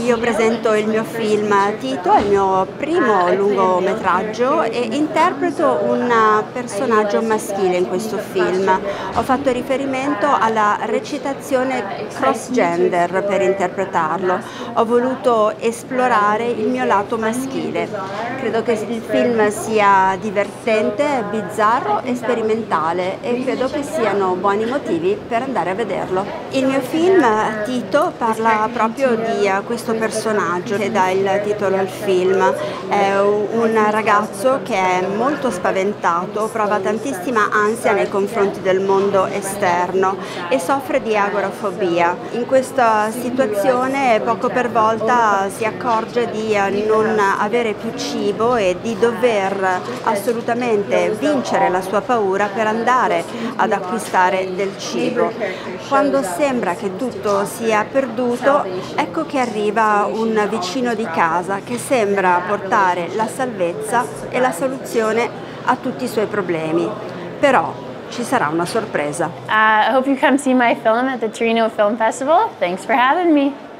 io presento il mio film Tito, è il mio primo lungometraggio e interpreto un personaggio maschile in questo film. Ho fatto riferimento alla recitazione cross gender per interpretarlo. Ho voluto esplorare il mio lato maschile. Credo che il film sia divertente, bizzarro e sperimentale e credo che siano buoni motivi per andare a vederlo. Il mio film Tito parla proprio di eh, questo personaggio che dà il titolo al film. È un ragazzo che è molto spaventato, prova tantissima ansia nei confronti del mondo esterno e soffre di agorafobia. In questa situazione poco per volta si accorge di eh, non avere più cibo e di dover assolutamente vincere la sua paura per andare ad acquistare del cibo. Quando sembra che tutto sia perduto, ecco che arriva un vicino di casa che sembra portare la salvezza e la soluzione a tutti i suoi problemi. Però ci sarà una sorpresa. Uh, I hope you come see my film at the Torino Film Festival. Thanks for having me.